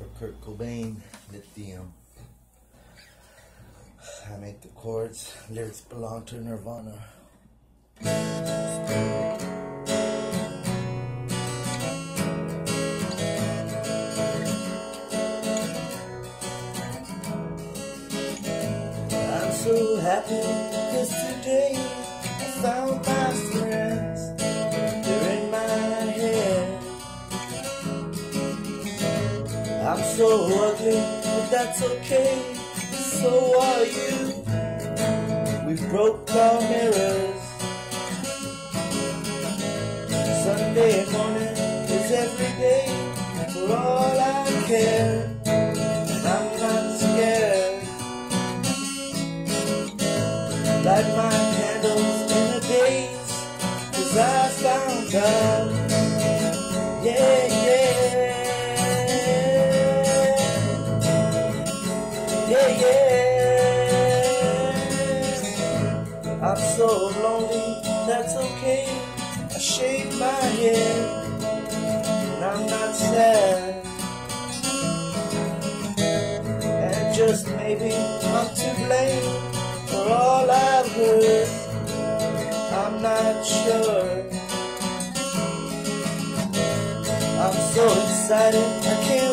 for Kurt Cobain, Lithium. I make the chords, lyrics belong to Nirvana. I'm so happy because today I found my friends. I'm so ugly, but that's okay. So are you. We broke our mirrors. Sunday morning is every day for all I care. And I'm not scared. Light my I'm so lonely, that's okay. I shake my head, and I'm not sad. And just maybe I'm to blame for all I've heard. I'm not sure. I'm so excited, I can't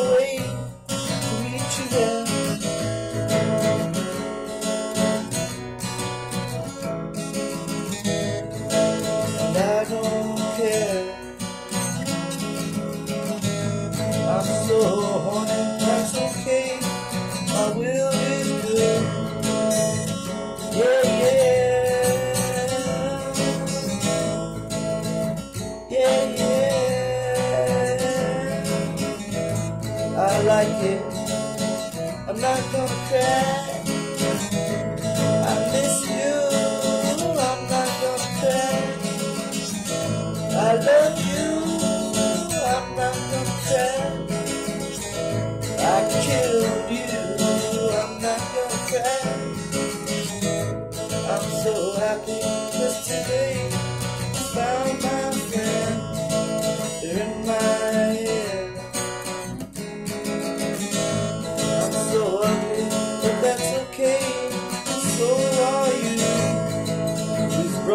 So horny, that's okay. My will is good. Yeah, yeah. Yeah, yeah. I like it. I'm not gonna cry.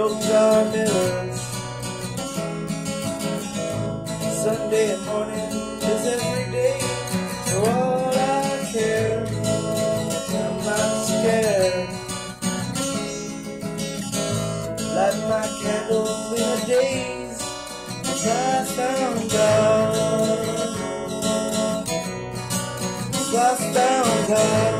Our mirrors. Sunday morning is every day for all I care. I'm not scared. Light my candle in a daze as I found out. So I out.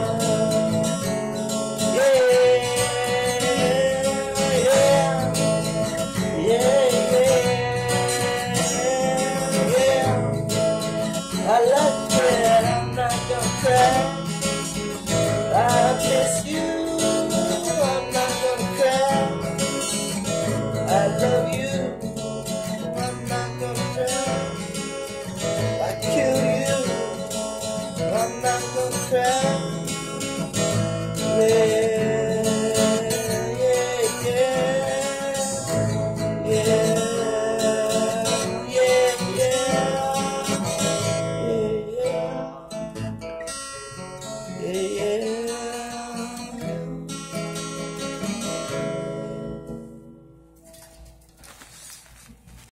You,